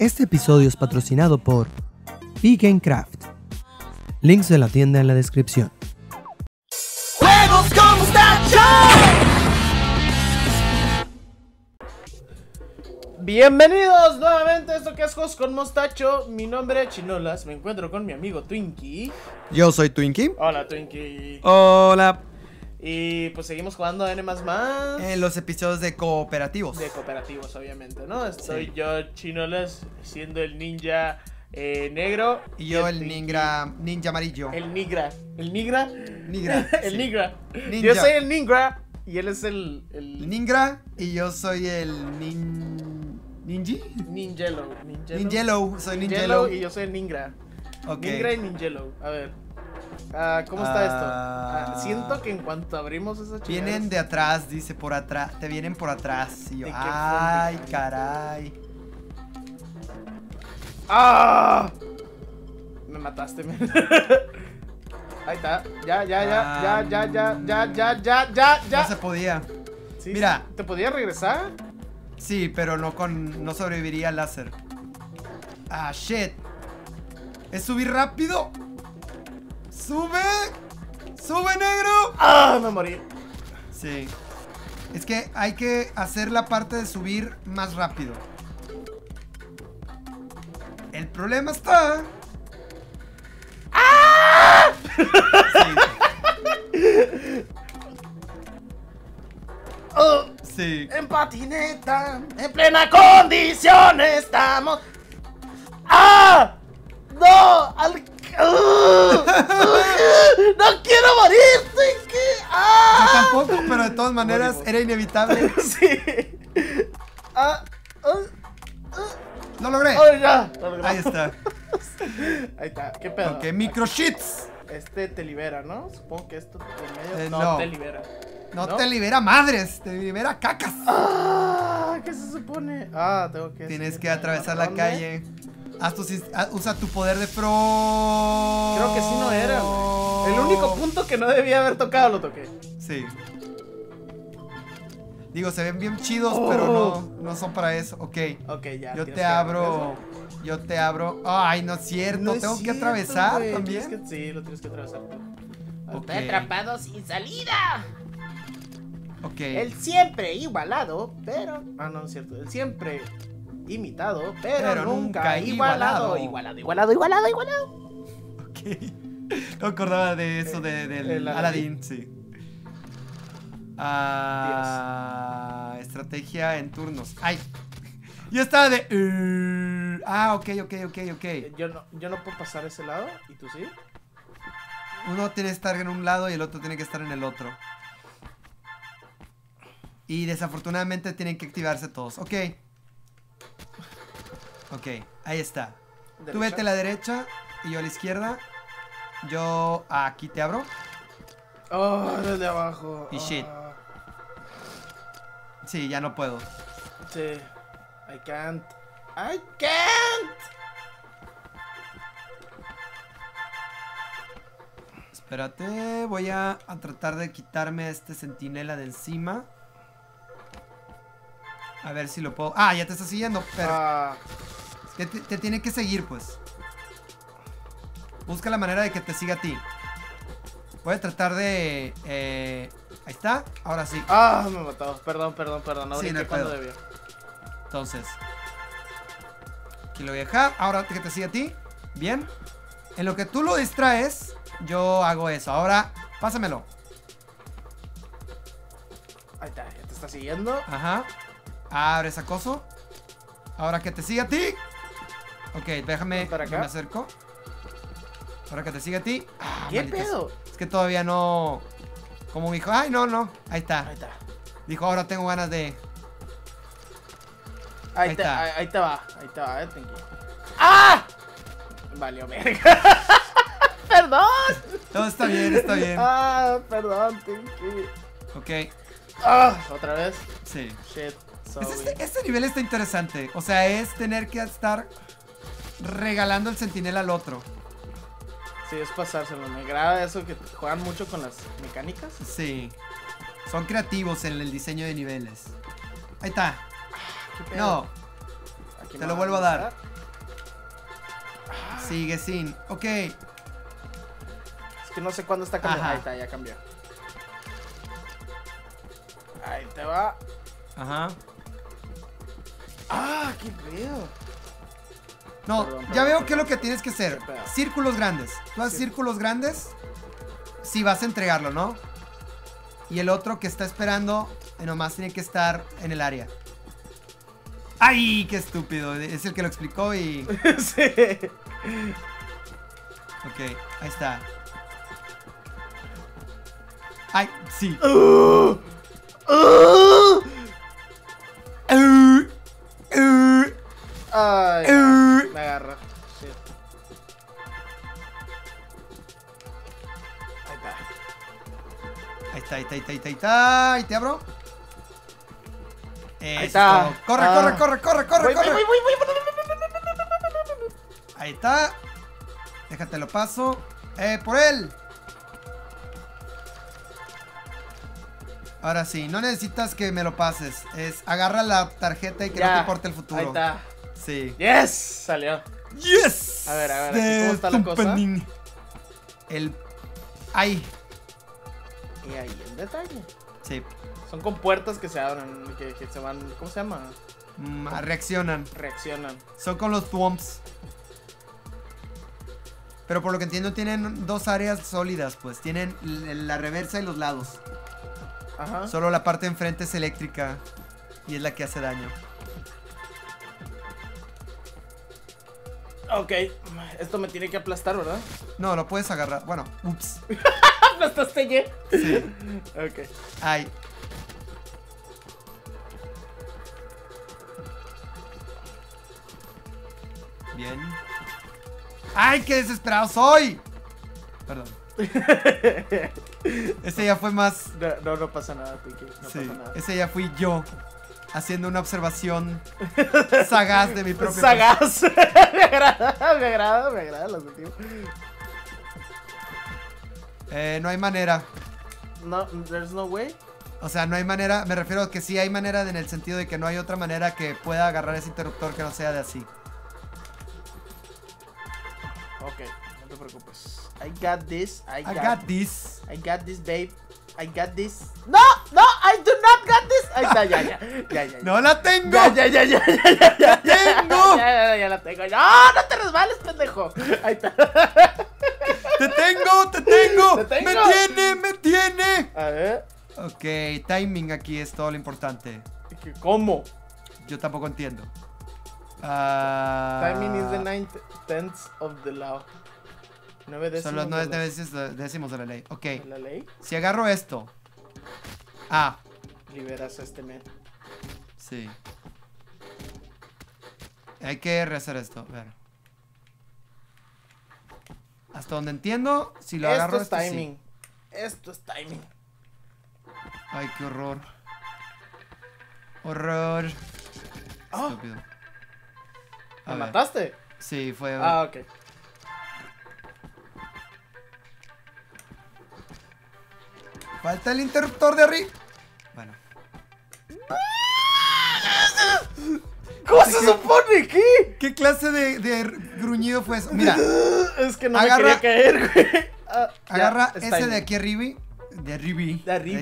Este episodio es patrocinado por Vegan Craft. Links de la tienda en la descripción. ¡Juegos con Mustacho! Bienvenidos nuevamente a esto que es Juegos con Mostacho. Mi nombre es Chinolas. Me encuentro con mi amigo Twinkie. Yo soy Twinkie. Hola, Twinkie. Hola. Y pues seguimos jugando a N En los episodios de cooperativos. de cooperativos, obviamente, ¿no? Estoy Sí. yo, Chinolas, siendo el ninja eh, negro. Y yo el Twinkie, ninja, ninja amarillo. El nigra. ¿El nigra? Nigra. el sí. nigra. Ninja. Yo soy el nigra y él es el. el El Ningra y yo soy el nin... Ninji. Ninjelo. Ninjelo. Ninjelo, soy Ninjelo Ninjelo. y yo soy el Ningra. Ok. Ningra y Ninjelo. A ver. Ah, ¿Cómo está esto? Ah. Ah, siento que en cuanto abrimos esa Vienen de atrás, dice por atrás. Te vienen por atrás. Y yo, ¿De qué ay, caray. ¡Ah! Me mataste, men. Ahí está. Ya, ya, ya, ya, ya, ya, ya, ya, ya, ya, ya. No se podía. Sí, mira. ¿Te podía regresar? Sí, pero no con. No sobreviviría al láser. Ah, shit. ¿Es subir rápido? ¡Sube! ¡Sube, negro! ¡Ah! Me morí. Sí. Es que hay que hacer la parte de subir más rápido. El problema está. ¡Ah! ¡Oh! Sí. sí. En patineta, en plena condición estamos. ¡No quiero morir! ¿Qué? Yo ¡Ah! tampoco, pero de todas maneras Morimos. era inevitable. Sí. ¡Ah! ¡Ah! Lo logré. ¡Oh, ya! Lo. Ahí está. Ahí está. ¿Qué pedo? Ok, micro sheets. Este te libera, ¿no? Supongo que esto en medio Eh, no, no. te libera. No, ¿No? te libera madres, te libera cacas. ¡Ah! ¿Qué se supone? Ah, tengo que. Tienes que atravesar la calle. Haz tu sis- usa tu poder de pro. Creo que sí no era, güey. El único punto que no debía haber tocado lo toqué. Sí. Digo, se ven bien chidos, Oh. pero no, no son para eso. Ok. Ok, ya. Yo te abro. Yo te abro. Ay, no es cierto. No es Tengo que atravesar también. que- sí, lo tienes que atravesar tú. Ok. Estoy atrapado sin salida. Ok. El siempre igualado, pero. Ah, no, es cierto. El siempre imitado, pero, Pero nunca, nunca igualado. igualado. Igualado, igualado, igualado. Ok. No acordaba de eso de, del El Aladdin, Aladdin. sí. Ah, estrategia en turnos. Ay. Yo estaba de. uh, ah, ok, ok, ok, ok. Yo no, yo no puedo pasar ese lado, ¿y tú sí? Uno tiene que estar en un lado y el otro tiene que estar en el otro. Y desafortunadamente tienen que activarse todos. Ok. Ok, ahí está. Tú vete a la derecha y yo a la izquierda. Yo aquí te abro. Oh, desde abajo. Y shit. Ah, Sí, ya no puedo. sí. I can't. I can't. Espérate, voy a, a tratar de quitarme a este centinela de encima. A ver si lo puedo. Ah, ya te está siguiendo. Pero Ah, te, te tiene que seguir, pues. Busca la manera de que te siga a ti. Voy a tratar de. eh, ahí está. Ahora sí. ah, me mató. Perdón, perdón, perdón. No Sí, no cuando. Entonces. Aquí lo voy a dejar. Ahora que te siga a ti. Bien. En lo que tú lo distraes, yo hago eso. Ahora, pásamelo. Ahí está, ya te está siguiendo. Ajá. Abre esa coso. Ahora que te siga a ti. Ok, déjame. Para acá. Me acerco. Ahora que te siga a ti. Ah, ¿Qué malditas. pedo? Es que todavía no. Como dijo, ay, no, no. Ahí está. Ahí está. Dijo, ahora tengo ganas de. Ahí, está. ahí, ahí te va. Ahí te va, eh, tranquilo. ¡Ah! Valió verga. Perdón. Todo está bien, está bien. Ah, perdón, Tinky. Ok, Ah, otra vez. sí. Shit. Este, este nivel está interesante. O sea, es tener que estar regalando el centinela al otro. Sí, es pasárselo. Me agrada eso que juegan mucho con las mecánicas. Sí. Son creativos en el diseño de niveles. Ahí está. ¿Qué pedo? No, Aquí te lo vuelvo a dar. Sigue sin. Ok. Es que no sé cuándo está cambiando. Ajá. Ahí está, ya cambió. Ahí te va. Ajá. Ah, qué pedo. No, Perdón, ya perdón, veo qué es lo que tienes que hacer. Círculos grandes. Tú haces círculos grandes si vas a entregarlo, ¿no? Y el otro que está esperando, eh, nomás tiene que estar en el área. ¡Ay! ¡Qué estúpido! Es el que lo explicó y... sí. Ok, ahí está. ¡Ay! Sí. Uh. Uh, está, ahí está, ahí está, ahí ahí. Ahí te abro. Eso está. Corre, Ah. corre, corre, corre, corre, Voy, corre. voy, voy, voy. Ahí está. Déjate lo paso. ¡Eh, por él! Ahora sí, no necesitas que me lo pases. Es agarra la tarjeta y que no te importe el futuro. Ahí está. Sí. Yes, salió. ¡Yes! A ver, a ver, cómo está la cosa. El. ¡Ay! Y ahí el detalle. Sí. Son con puertas que se abren, que, que se van, ¿cómo se llama? Mm, reaccionan. Reaccionan. Son con los thwomps. Pero por lo que entiendo tienen dos áreas sólidas, pues. Tienen la reversa y los lados. Ajá. Solo la parte de enfrente es eléctrica. Y es la que hace daño. Ok, esto me tiene que aplastar, ¿verdad? No, lo puedes agarrar. Bueno, ups. ¿Aplastaste ye? Sí. Ok. Ay. Bien. ¡Ay, qué desesperado soy! Perdón. Ese ya fue más. No, no, no pasa nada, Pinky. No sí, pasa nada. ese ya fui yo. Haciendo una observación sagaz de mi propio. Sagaz. me agrada, me agrada, me agrada el adjetivo. Eh, no hay manera. No, there's no way. O sea, no hay manera. Me refiero a que sí hay manera en el sentido de que no hay otra manera que pueda agarrar ese interruptor que no sea de así. Ok, no te preocupes. I got this. I I got, got this. I got this, babe. I got this. No, no, I do not got this. Ahí está, ya, ya. Ya, ya. ya. ¡No la tengo! Ya, ya, ya, ya, ya, ya, ya, tengo! Ya, ya, ya la tengo. ¡No, no te resbales, pendejo! Ahí está. ¡Te tengo! ¡Te tengo! ¡Te tengo! ¡Me tiene! ¡Me tiene! A ver. Ok, timing aquí es todo lo importante. ¿qué- ¿Cómo? Yo tampoco entiendo. Ah, Timing is the ninth tenth of the law. Nueve décimos Son los nueve de la- décimos, de la ley. Ok, la ley. si agarro esto. Ah, Liberas a este men. sí. Hay que rehacer esto. A ver. Hasta donde entiendo, si lo Esto agarro es esto, sí. timing. Esto es timing. Ay, qué horror. Horror. Ah. Estúpido. A ¿Me ver. mataste? Sí, fue. Ah, ok. Falta el interruptor de arriba. ¿Cómo se supone que? ¿Qué clase de, de gruñido fue eso? Mira, Es que no Agarra- me quería caer, güey. Ah, agarra es ese de aquí arriba. De arriba. De arriba.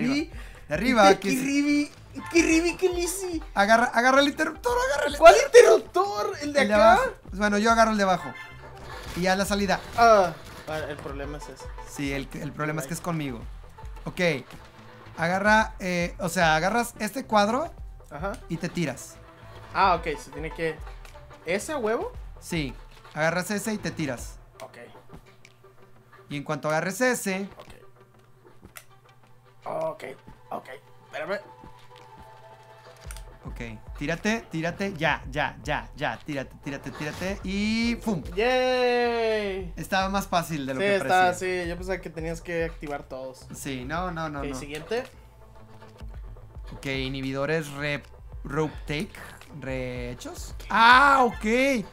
De arriba. ¿Qué es- ribi? ¿Qué ribi? ¿Qué lisi? agarra, agarra el interruptor, agarra el, ¿Cuál interruptor? ¿El de el de acá? abajo. Pues bueno, yo agarro el de abajo. Y ya la salida. Ah, el problema es ese. Sí, el, el problema es que es conmigo. Ok. Agarra, eh, o sea, agarras este cuadro Ajá. y te tiras. Ah, ok, se tiene que. ¿Ese huevo? Sí. Agarras ese y te tiras. Ok, Y en cuanto agarres ese, ok. Ok, ok. Espérame. ok, tírate, tírate, ya, ya, ya, ya, tírate, tírate, tírate y ¡fum! ¡Yay! Estaba más fácil de lo Sí, que está, parecía. sí. Yo pensaba que tenías que activar todos. Sí, no, no, no, ok, no. siguiente. Ok, inhibidores re rope take, rehechos. Ah, ok.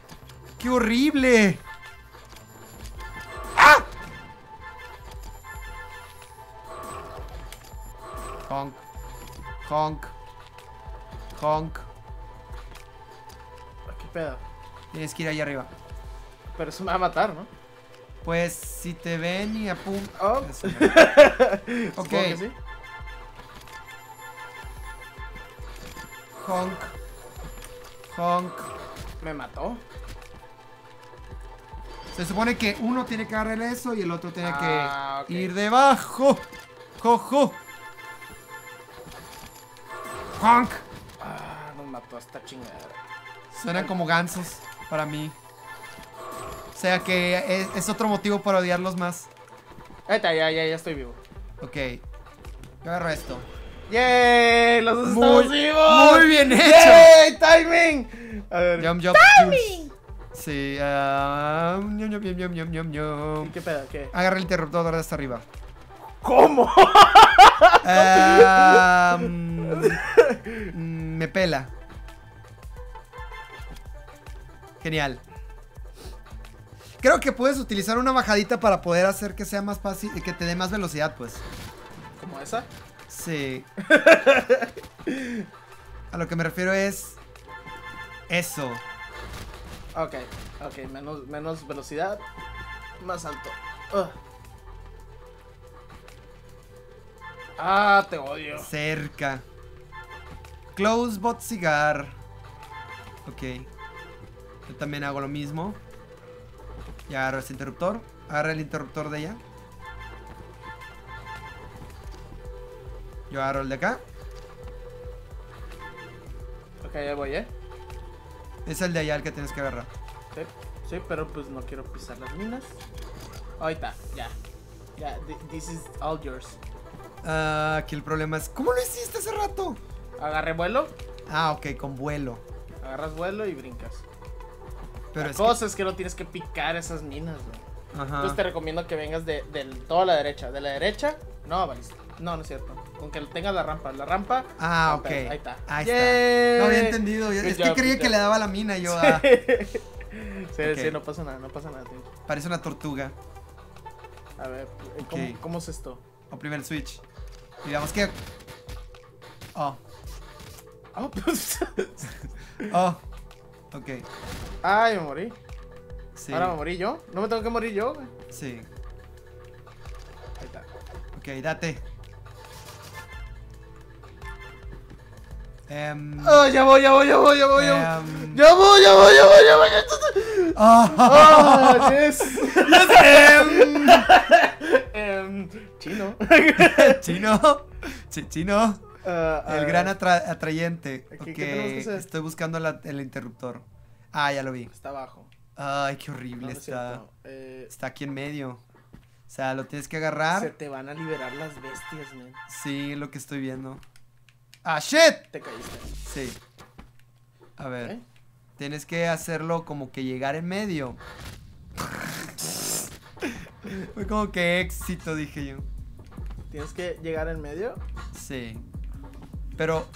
Qué horrible. ¡Ah! Honk. Honk. Honk. Ah, ¿Qué pedo? Tienes que ir ahí arriba. Pero eso me va a matar, ¿no? Pues si te ven y apum. Oh. Supongo ok, que sí. honk. Honk. Me mató. Se supone que uno tiene que agarrar eso y el otro tiene Ah, que ir debajo. Jojo. Honk. Ah, nos mató esta chingadera. Suenan como gansos para mí. O sea que es, es otro motivo para odiarlos más. Ahí está, ya, ya, ya estoy vivo. Ok. Yo agarro esto. ¡Yay! ¡Los dos Muy- estamos vivos! muy bien hecho. ¡Yay! ¡Timing! A ver, Jump, jump. juice. Sí. ah, ñom. ¿qué pedo? ¿Qué? Agarra el interruptor de hasta arriba. ¿Cómo? Mm, me pela. Genial. Creo que puedes utilizar una bajadita para poder hacer que sea más fácil y que te dé más velocidad, pues. ¿Como esa? Sí. A lo que me refiero es. Eso. Ok, ok, menos, menos velocidad, más alto. Ugh. Ah, te odio. Cerca. Close bot cigar. Ok. Yo también hago lo mismo. Y agarro ese interruptor. Agarra el interruptor de ella. Yo agarro el de acá. Ok, ya voy, ¿eh? Es el de allá el que tienes que agarrar. Sí, sí, pero pues no quiero pisar las minas. Ahí está, ya. Ya, thi- this is all yours. Ah, aquí el problema es. ¿Cómo lo hiciste hace rato? Agarré vuelo, Ah, ok, con vuelo. agarras vuelo y brincas. Pero La es cosa es que no tienes que picar esas minas, güey. que. Ajá. Entonces te recomiendo que vengas de, del todo a la derecha. De la derecha, no, valiste. No, no es cierto. Con que tengas la rampa. La rampa. Ah, rampa, ok. Ahí está. Ahí está. No había entendido. Good es que creía que le daba la mina yo. ah, Sí, Ok. sí, no pasa nada, no pasa nada, tío. parece una tortuga. A ver, ¿cómo, cómo es esto? Oprime el switch. Digamos que. Oh, Ah, pues. oh. Ok. Ay, me morí. Sí. Ahora me morí yo. No me tengo que morir yo. Sí. Ahí está. Ok, date. Em, Ah, ya voy, ya voy, ya voy, ya voy, ya voy. em, Ya voy, ya voy, ya voy, ya voy. ah, Ah, yes. em, Em, chino. chino. Sí, chino. A El gran atra- atrayente. ¿Qué- Ok, qué que hacer? estoy buscando la- el interruptor. Ah, ya lo vi. Está abajo. Ay, qué horrible no es está. Eh, Está aquí en medio. O sea, lo tienes que se agarrar. te van a liberar las bestias, man. Sí, lo que estoy viendo. ¡Ah, shit! Te caíste. Sí. A ver. ¿Eh? Tienes que hacerlo como que llegar en medio. Fue como que éxito, dije yo. Tienes que llegar en medio. Sí. Pero,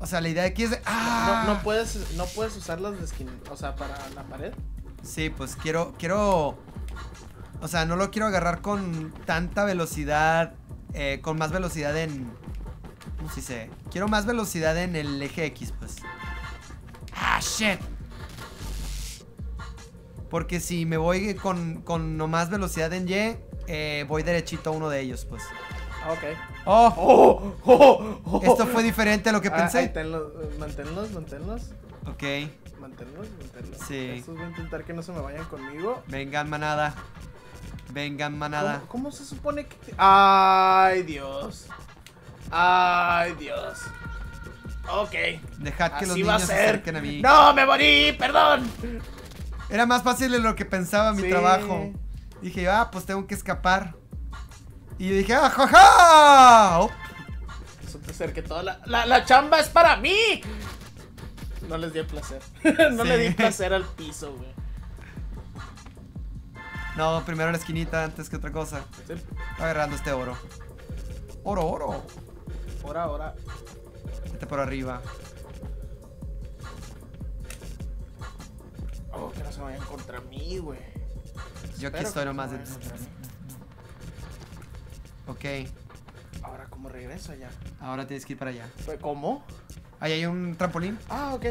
o sea, la idea aquí es de... ¡Ah! No, no puedes, no puedes usarlas de skin, o sea, para la pared. Sí, pues quiero, quiero... O sea, no lo quiero agarrar con tanta velocidad, eh, con más velocidad en... ¿Cómo se dice? Quiero más velocidad en el eje X, pues. ¡Ah, shit! Porque si me voy con, con nomás velocidad en Y, eh, voy derechito a uno de ellos, pues. Ah, ok. ¡Oh! ¡Oh! ¡Oh! oh. Esto fue diferente a lo que Ah, ahí pensé. tenlos, eh, manténlos, manténlos. Ok. Manténlos, manténlos. Sí. Estos voy a intentar que no se me vayan conmigo. Vengan, manada. Vengan, manada. ¿Cómo, cómo se supone que.? te- ¡Ay, Dios! ¡Ay, Dios! Ok. Dejad que los Así a niños se ser. acerquen a mí. ¡No, me morí! ¡Perdón! Era más fácil de lo que pensaba mi Sí. trabajo. Dije, ah, pues tengo que escapar. Y dije, ¡ah, jaja! Oh, Resulta ser que toda la, la, la chamba es para mí. No les di placer. no Sí. le di placer al piso, güey. No, primero la esquinita antes que otra cosa. Sí. Estoy agarrando este oro. Oro, oro. Ahora, ahora. Este por arriba. Oh, que no se vayan contra mí, güey. Yo aquí Espero estoy que no nomás. se de- vayan. Ok, Ahora, ¿cómo regreso allá? ahora tienes que ir para allá. Fue- ¿Cómo? Ahí hay un trampolín. Ah, ok.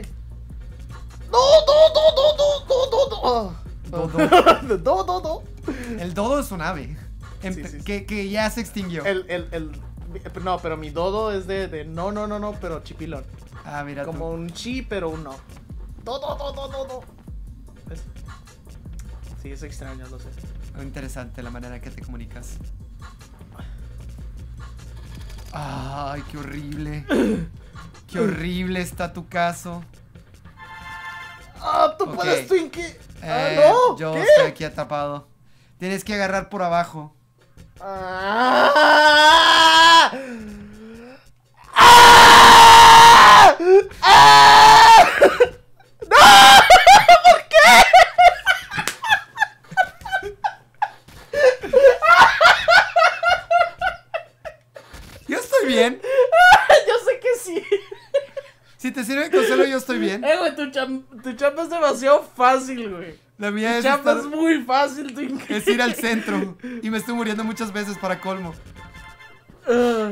¡No, no, no, no, no, no, no, no! Dodo. do, do, do. El dodo es un ave. Sí, sí, sí. Que, que ya se extinguió. El, el, el, no, pero mi dodo es de, de no, no, no, no, pero chipilón. Ah, mira tú. Como un chi, pero un no. Dodo, dodo, dodo. ¿Ves? Sí, es extraño, lo sé. Muy interesante la manera que te comunicas. Ay, qué horrible. Qué horrible está tu caso. ¡Ah, tú Ok. puedes, Twinkie! ¡Ah, Eh, no! Yo ¿Qué? estoy aquí atrapado. Tienes que agarrar por abajo. ¡Ah! ¡Ah! ¡Ah! Yo estoy bien. Yo sé que sí. Si te sirve consuelo, yo estoy bien. Eh, güey, tu, cham- tu chamba es demasiado fácil, güey. La mía Tu es, estar- es muy fácil, Twinkie. es ir al centro. Y me estoy muriendo muchas veces para colmo. Ah.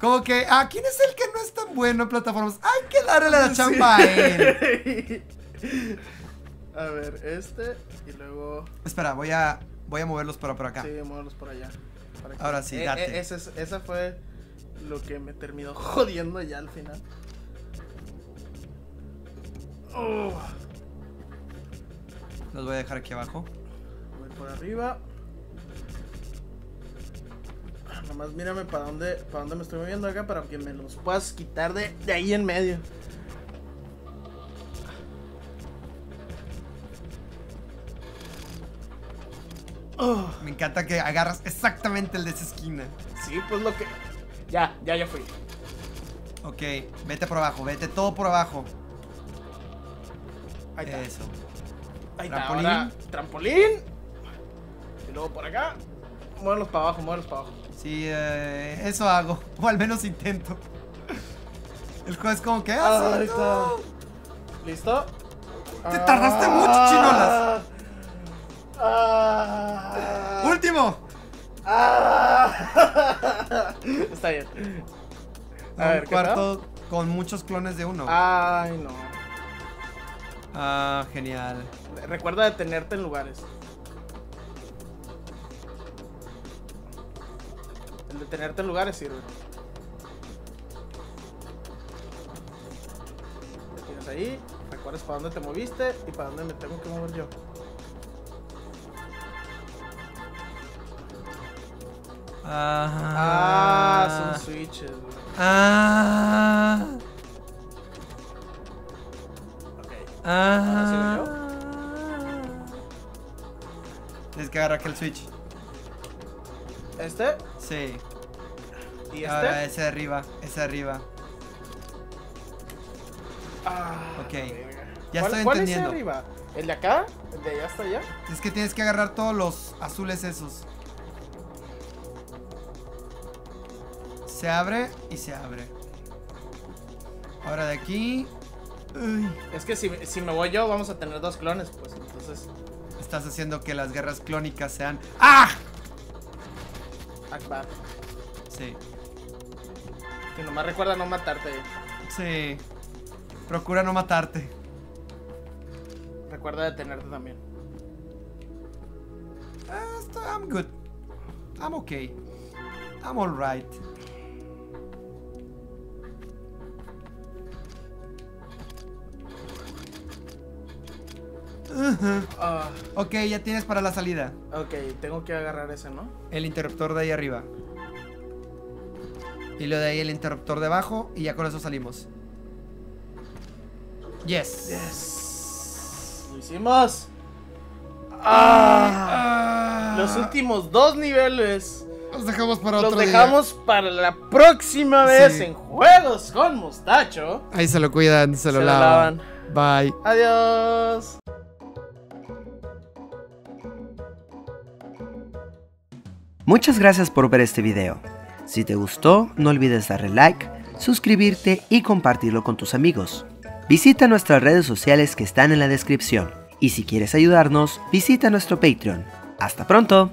Como que, ah, ¿quién es el que no es tan bueno en plataformas? Hay que darle la chamba a él. A ver, este y luego. Espera, voy a, voy a moverlos para por acá. Sí, muévelos por allá. Para que- Ahora sí, Eh, date. eh, ese es- esa fue lo que me terminó jodiendo ya al final. Oh, Los voy a dejar aquí abajo. voy por arriba. Nomás mírame para dónde, para dónde me estoy moviendo acá para que me los puedas quitar de, de ahí en medio. Oh, Me encanta que agarras exactamente el de esa esquina. sí, pues lo que. Ya, ya, ya fui. Ok, vete por abajo, vete todo por abajo. Ahí está. Eso. Ahí Trampolín. ahora, trampolín. Y luego por acá. Muévelos para abajo, muévelos para abajo. Sí, eh, eso hago. O al menos intento. El juego es como que. Ah, Ahí está. ¿Listo? Te tardaste mucho, chinolas. Ah. ¡Último! Ah. Está bien. A Un ver, ¿qué cuarto con muchos clones de uno. Ay, no. Ah, genial. Recuerda detenerte en lugares. El detenerte en lugares sirve. Te tienes ahí, recuerdas para dónde te moviste y para dónde me tengo que mover yo. Ah, Ah, son switches, güey. Ah. Ah. Tienes que agarrar aquel switch. Este Sí. y este. Ahora ese de arriba, ese de arriba. Ah, Ok. Ya ¿Cuál- estoy ¿Cuál entendiendo. es el de arriba? ¿El de acá? ¿El de allá hasta allá? Es que tienes que agarrar todos los azules esos. Se abre y se abre. Ahora de aquí. Es que si, si me voy yo, vamos a tener dos clones, pues entonces. estás haciendo que las guerras clónicas sean. ¡Ah! Akbar. Sí, Que nomás recuerda no matarte. sí. Procura no matarte. Recuerda detenerte también. Esto- I'm good. I'm okay. I'm alright. Ok, ya tienes para la salida. ok, tengo que agarrar ese, ¿no? El interruptor de ahí arriba. Y lo de ahí el interruptor de abajo. Y ya con eso salimos. Yes. Yes. Lo hicimos. Ah, Ah. los últimos dos niveles Los dejamos para los otro día. dejamos para la próxima vez Sí. en Juegos con Mostacho. Ahí se lo cuidan, se lo Se lo lavan. lavan. Bye. Adiós. Muchas gracias por ver este video. Si te gustó, no olvides darle like, suscribirte y compartirlo con tus amigos. Visita nuestras redes sociales que están en la descripción. Y si quieres ayudarnos, visita nuestro Patreon. ¡Hasta pronto!